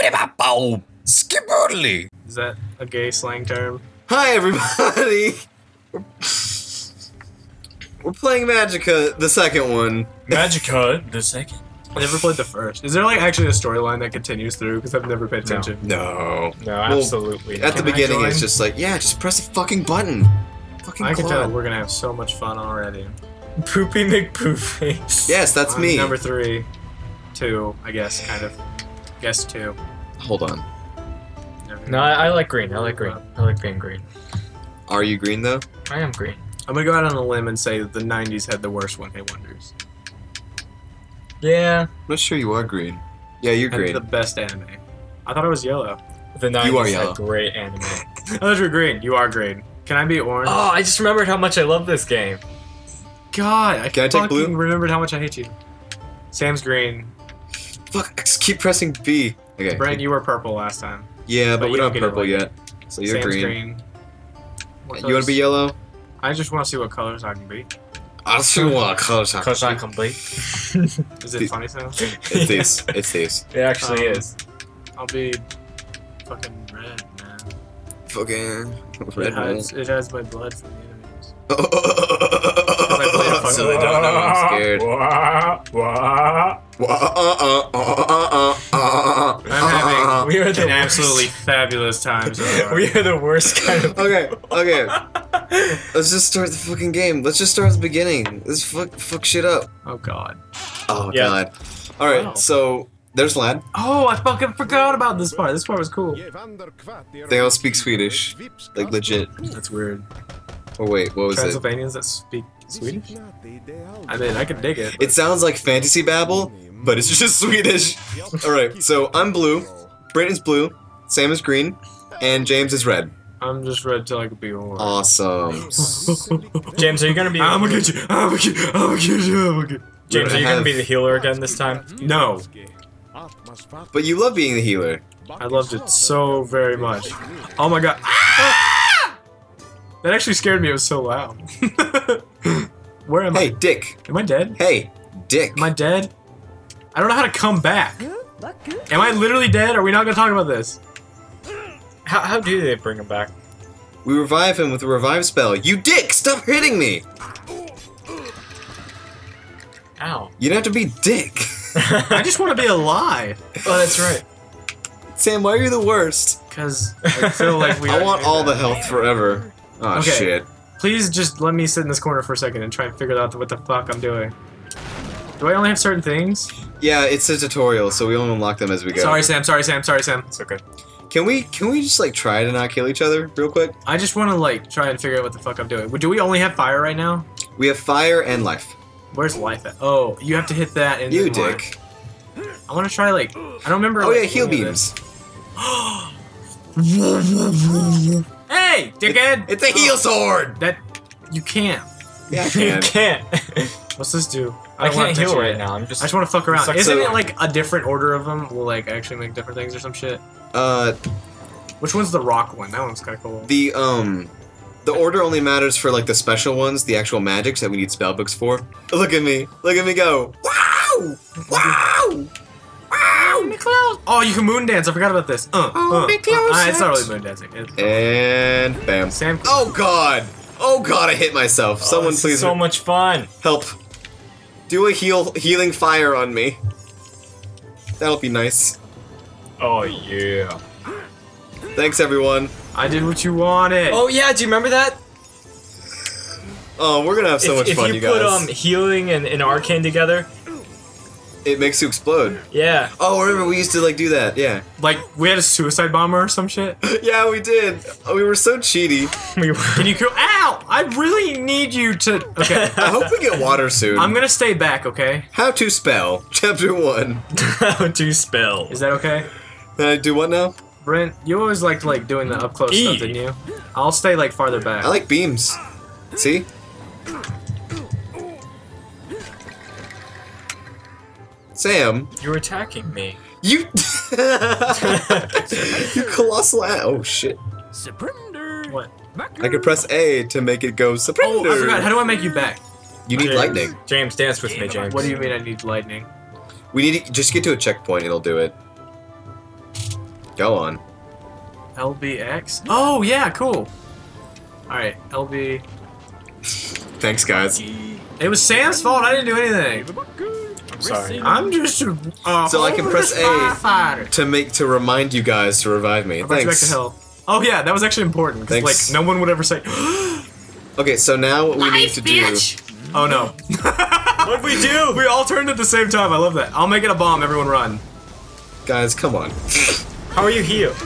Skibbity-bop-bow. Skibbity. Is that a gay slang term? Hi, everybody. We're playing Magicka, the second one. Magicka, the second. I never played the first. Is there like actually a storyline that continues through? Because I've never paid No. attention. No. No, Well, absolutely. At the Can beginning, it's just like, yeah, just press a fucking button. Fucking I can tell we're gonna have so much fun already. Poopy McPooface. Yes, that's I'm me. Number three, two, I guess, kind of. Guess two. Hold on. No, I, I like green. I like green. I like being green. Are you green though? I am green. I'm gonna go out on a limb and say that the '90s had the worst one-hit wonders Yeah, I'm not sure you are green. Yeah, you're and green. the best anime. I thought it was yellow. the 90s You are had yellow. great anime. I thought you were green. You are green. Can I be orange? Oh, I just remembered how much I love this game. God, I Can I take fucking blue? remembered how much I hate you. Sam's green. Fuck, I just keep pressing B. Okay. Brent, you were purple last time. yeah, but, but we don't don't have purple right. yet. So you're Sam's green. What You want to be yellow? I just want to see what colors I can be. I see what colors I Cause can I can be. Is it funny sound? It's these. It's these. It actually Um, is. I'll be fucking red, man. Fucking It red has, it has my blood from the enemies. one. so they don't know I'm scared. We are the an worst. absolutely fabulous time so. We are the worst kind of. Okay, okay. Let's just start the fucking game. Let's just start at the beginning. Let's fuck fuck shit up. Oh god. Oh Yeah. god. All right, Wow. so there's Vlad. Oh, I fucking forgot about this part. This part was cool. They all speak Swedish, like legit. That's weird. Oh wait, what was it? Transylvanians that speak Swedish? I mean, I can dig it. It sounds like fantasy babble, but it's just Swedish. All right, so I'm blue, Brayton's blue, Sam is green, and James is red. I'm just red till I could be orange. Awesome. James, are you gonna be? I'm gonna get you. I'm gonna get you. I'm gonna get you. I'm gonna get James, are you gonna be the healer again this time? No. But you love being the healer. I loved it so very much. Oh my god. Ah! That actually scared me. It was so loud. Where am Hey, I? Hey, Dick. Am I dead? Hey, Dick. Am I dead? I don't know how to come back. Am I literally dead? Are we not gonna talk about this? How, how do they bring him back? We revive him with a revive spell. You dick! Stop hitting me! Ow. You don't have to be Dick. I just want to be alive. Oh, that's right. Sam, why are you the worst? Cause I feel like we. I want all did the health forever. Oh Okay. shit. Please just let me sit in this corner for a second and try and figure out what the fuck I'm doing. Do I only have certain things? Yeah, it's a tutorial, so we only unlock them as we go. Sorry, Sam. Sorry, Sam. Sorry, Sam. It's okay. Can we can we just like try to not kill each other real quick? I just want to like try and figure out what the fuck I'm doing. Do we only have fire right now? We have fire and life. Where's life at? Oh, you have to hit that and You dick. life. I want to try like I don't remember. Oh like, yeah, heal any of this. beams. Hey, dickhead! It's a heal sword. That you can't. Yeah, I You can't. What's this do? I don't can't touch heal right yet. now. I'm just. I just want to fuck around. Isn't so- it like a different order of them will like actually make different things or some shit? Uh, Which one's the rock one? That one's kind of cool. the um, the order only matters for like the special ones, the actual magics that we need spell books for. Look at me. Look at me go. Wow! Wow! Wow! Oh, you can moon dance. I forgot about this. Uh, Oh, uh, be uh. close, it's not really moon dancing. It's, And bam. Sam. Oh god! Oh god, I hit myself. Oh, Someone this is please So much fun. help. Do a heal healing fire on me. That'll be nice. Oh yeah. Thanks everyone. I did what you wanted. Oh yeah. Do you remember that? Oh, we're gonna have so if, much if fun, you, you put um healing and, and arcane together, it makes you explode. yeah. Oh, remember we used to like do that. Yeah. Like we had a suicide bomber or some shit. yeah, we did. Oh, we were so cheaty. We Can you kill? Ow! I really need you to. Okay, I hope we get water soon. I'm gonna stay back. Okay, How to spell, chapter one. how to spell. is that okay? Then I do what now? Brent, you always liked like doing the up close E. stuff, didn't you? I'll stay like farther back. I like beams. See? Sam, You're attacking me. you you colossal a- Oh shit. Surrender. what? I could press A to make it go Oh, surrender. I forgot. How do I make you back? you need James. lightning. James, dance with me, James. What do you mean I need lightning? We need to just get to a checkpoint, it'll do it. Go on. LBX. Oh yeah, cool. All right, LB. Thanks, guys. It was Sam's fault. I didn't do anything. I'm sorry. I'm just a. Uh, So I can press A. firefighter. To make to remind you guys to revive me. I brought you back to Thanks. health. Oh yeah, that was actually important because like Thanks. no one would ever say. Okay, so now what we need to do. Oh no. What'd we do? We all turned at the same time. I love that. I'll make it a bomb. Everyone run. Guys, come on. How are you healed?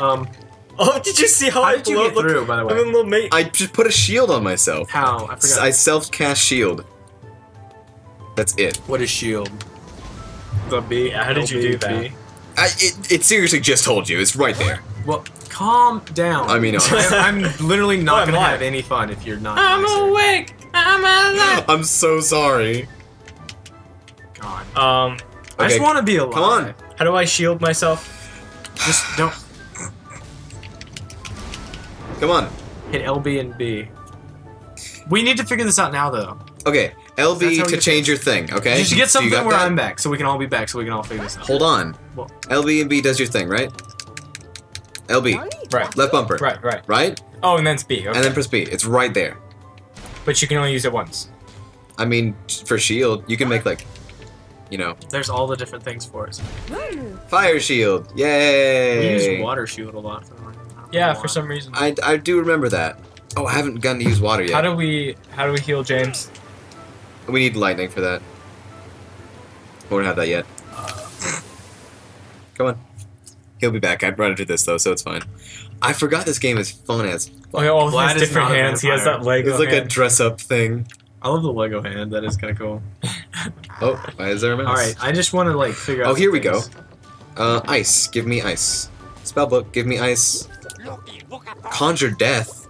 Um, Oh, did you see how How I did you blew get up? Look, through, by the way? I'm a little mate. I just put a shield on myself. how? I forgot. I self cast shield. That's it. what is shield? The B. How did you do that? I, it, it seriously just told you. It's right there. Well, calm down. I mean, uh, I, am literally not I'm gonna alive. have any fun if you're not. I'm nicer. awake. I'm alive. I'm so sorry. God. Um, I Okay, just want to be alive. come on. how do I shield myself? Just don't Come on. hit LB and B. We need to figure this out now, though. Okay, That's LB to you- change your thing, okay? Just So get something got where that? I'm back, so we can all be back, so we can all figure this out. Hold on. Well- LB and B does your thing, right? LB. Right. Left bumper. Right, right. Right? Oh, and then it's B. Okay. And then press B. It's right there. but you can only use it once. I mean, for shield, you can make like, you know, There's all the different things for us. fire shield. Yay. We use water shield a lot. For I Yeah, for some reason. I, I do remember that. Oh, I haven't gotten to use water yet. How do we how do we heal James? We need lightning for that. We don't have that yet. Come on. He'll be back. I brought him to this though, so it's fine. I forgot this game is fun as Oh, yeah, all Vlad his different hands. He has that Lego It's like a dress up thing. I love the Lego hand. That is kind of cool. Oh, why is there a mouse? All right, I just want to like figure out. Oh, here we things. Uh, ice. Give me ice. Spellbook. Give me ice. Conjure death.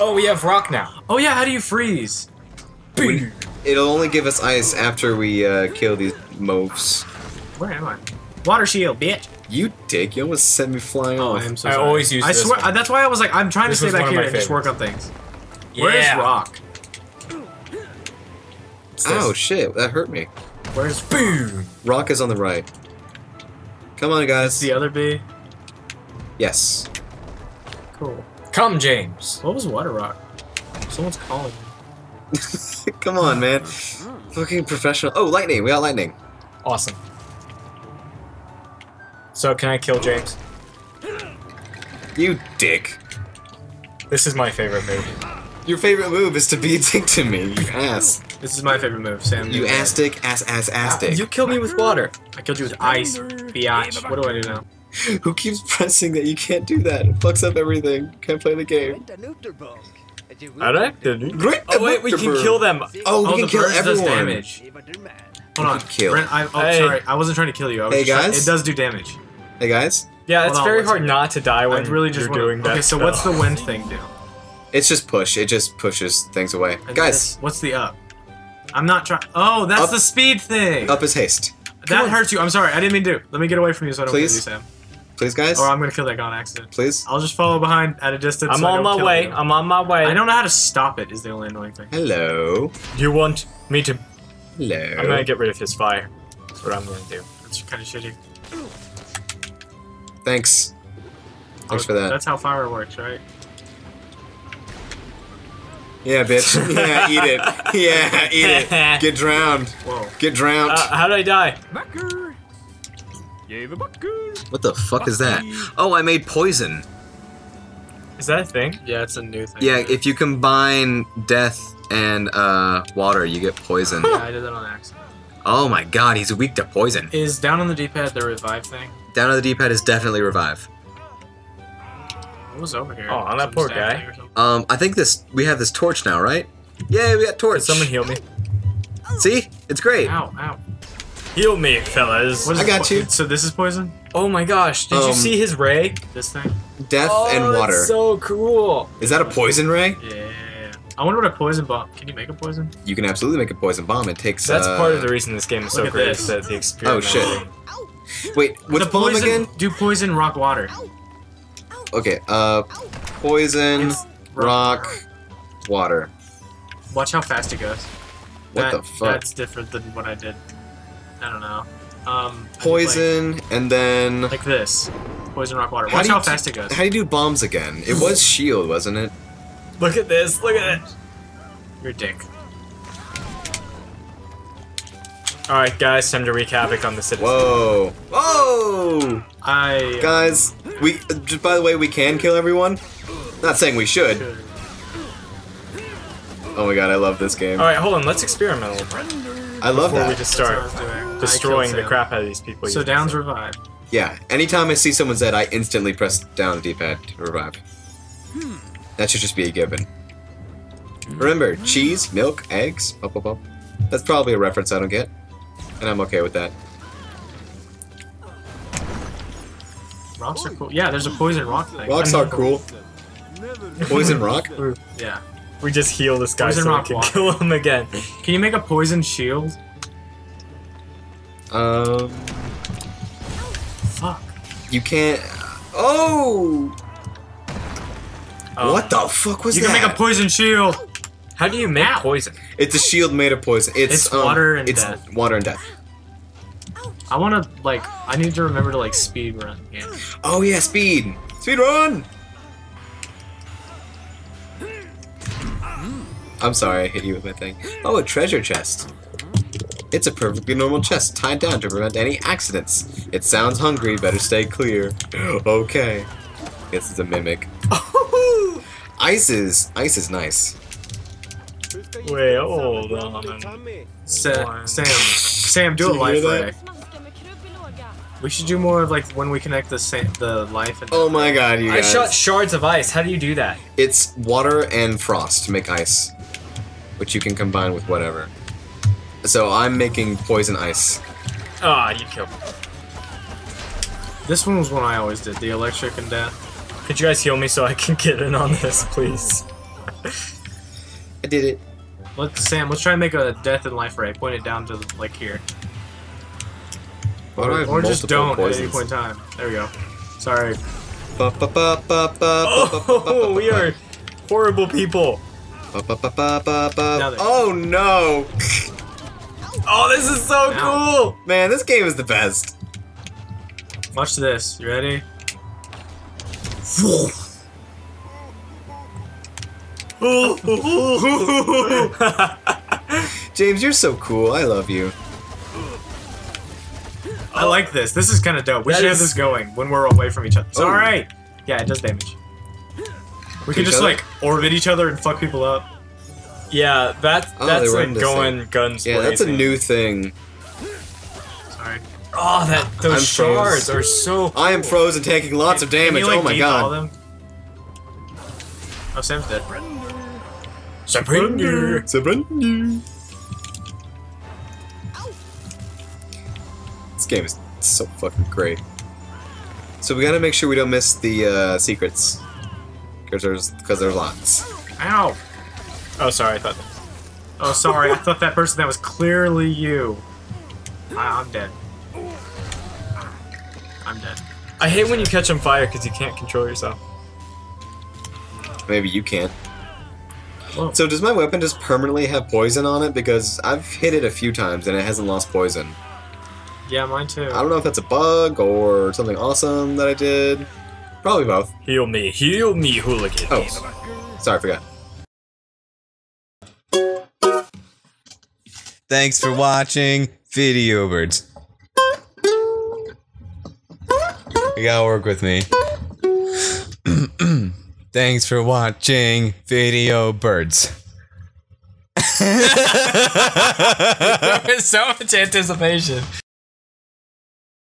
oh, we have rock now. Oh yeah, how do you freeze? We- it'll only give us ice after we uh, kill these moves. Where am I? Water shield, bitch. You dick! You almost sent me flying Oh, off. I am so I sorry. always use I this swear. one. That's why I was like, I'm trying This to stay back here my and just work on favorites. things. Where's Rock? Oh shit! That hurt me. Where's Boom. Rock is on the right. Come on, guys. the other B? Yes. Cool. Come, James. What was Water Rock? Someone's calling me. Come on, man. Fucking professional. Oh, lightning. We got lightning. Awesome. So can I kill James? You dick. This is my favorite move. Your favorite move is to be a dick to me. You ass. This is my favorite move, Sam. You ass dick. Ass ass ass dick. You killed me with water. I killed you with ice, biatch. What do I do now? Who keeps pressing that you can't do that? It fucks up everything. Can't play the game. Alright. Oh wait, we can kill them. Oh, we oh, can the kill birds does damage. Hold on. kill. Brent, I, oh, Hey. sorry. I wasn't trying to kill you. I was Hey, just trying- guys. it does do damage. Hey guys, Yeah, it's Hold on, very one hard second. not to die I when really just you're wanna, doing that. Okay, so what's the wind thing do? it's just push. It just pushes things away. And Guys, this- what's the up? I'm not trying. Oh, that's Up- the speed thing. up is haste. that hurts you. I'm sorry. I didn't mean to. Let me get away from you so I don't Please? kill you, Sam. Please, guys. Or I'm gonna kill that guy on accident. Please. I'll just follow behind at a distance. I'm so on my way. you. I'm on my way. I don't know how to stop it. Is the only annoying thing. Hello. You want me to? Hello. I'm gonna get rid of his fire. That's what I'm gonna do. That's kind of shitty. Thanks. Thanks Oh, for that. That's how fire works, right? Yeah, bitch. Yeah, eat it. Yeah, eat it. Get drowned. Whoa. Get drowned. Uh, how did I die? What the fuck is that? Oh, I made poison. Is that a thing? Yeah, it's a new thing. Yeah, if you combine death and uh, water, you get poison. Yeah, I did that on accident. oh my god, he's weak to poison. Is down on the D-pad the revive thing? Down on the D-pad is definitely revive. What was over here? Oh, on that poor guy. thing or something? Um, I think this we have this torch now, right? Yay, we got torch. Can someone heal me? See, it's great. Ow, ow. Heal me, fellas. What is I got po- you. So this is poison? Oh my gosh! Did Um, you see his ray? This thing? Death oh, and that's water. so cool. Is that a poison ray? Yeah. I wonder what a poison bomb. Can you make a poison? You can absolutely make a poison bomb. It takes. That's uh, part of the reason this game is so look at great. this. Is that the Oh shit! Wait, what's the bomb poison, again? Do poison rock water. Okay, uh, poison, It's rock, water. Watch how fast it goes. What That- the fuck? That's different than what I did. I don't know. Um, Poison, and then. Like, like this. Poison rock water. How Watch do you how t- fast it goes. How do you do bombs again? It was shield, wasn't it? Look at this. Look at it. You're a dick. All right, guys, time to wreak havoc on the city. Whoa! Whoa! I. Guys, we. Just by the way, we can kill everyone. Not saying we should. Oh my god, I love this game. All right, hold on. Let's experiment a little bit I love before we that. just That's what I start was doing. I destroying the crap out of these people. So Downs this. revive. Yeah, anytime I see someone's dead, I instantly press down the D-pad to revive. That should just be a given. Remember, cheese, milk, eggs, up, up, up. That's probably a reference I don't get, and I'm okay with that. Rocks are cool. Yeah, there's a poison rock thing. Rocks are cool. Poison rock? Yeah. We just heal this guy Poison so we can water. kill him again. Can you make a poison shield? Um, Fuck. you can't. Oh! Oh. What the fuck was You that? You can make a poison shield. How do you make Ow. poison? it's a shield made of poison. It's, It's um, water and it's death. water and death. I want to like. I need to remember to like speed run. Yeah. Oh yeah, speed! Speed run! I'm sorry, I hit you with my thing. Oh, a treasure chest. It's a perfectly normal chest, tied down to prevent any accidents. It sounds hungry, better stay clear. okay. Guess it's a mimic. Ice is ice is nice. Wait, hold on. Sa- Sam. Sam, do a life ray. that? Smaska med krubb i låga. We should do more of like when we connect the sa- the life and. Oh my god, you I guys. shot shards of ice. How do you do that? It's water and frost to make ice, which you can combine with whatever. So I'm making poison ice. Ah, you killed me. This one was one I always did. The electric and death. Could you guys heal me so I can get in on this, please? I did it. Let's Sam. Let's try and make a death and life ray. Point it down to like here, Why or, have or just don't at any point in time. There we go. Sorry. Ba, ba, ba, ba, ba, ba, ba, ba, Oh, we are horrible people. ba, ba, ba, ba, ba, ba. Oh no! Oh, this is so Ow. cool. Man, this game is the best. Watch this. You ready? James, you're so cool. I love you. I like this. This is kind of dope. We That should have this going when we're away from each other. It's Oh. all right. Yeah, it does damage. We can just other? like orbit each other and fuck people up. Yeah, that's Oh, that's they like into going guns Yeah, that's a new thing. Sorry. Oh, that those I'm shards froze. are so. I am frozen, taking lots of damage. you, like, oh my god. them? Oh, Sam's dead. Surrender. Surrender. This game is so fucking great. So we gotta make sure we don't miss the uh, secrets, because there's because there's lots. Ow. Oh, sorry. I thought. Oh, sorry. I thought that person that was clearly you. I, I'm dead. I'm dead. I hate when you catch on fire because you can't control yourself. Maybe you can't. Whoa. So does my weapon just permanently have poison on it? Because I've hit it a few times and it hasn't lost poison. Yeah, mine too. I don't know if that's a bug or something awesome that I did. Probably both. Heal me, heal me, hooligan. Oh, sorry, I forgot. Thanks for watching Video Birds. You gotta work with me. Thanks for watching Video Birds. there is so much anticipation.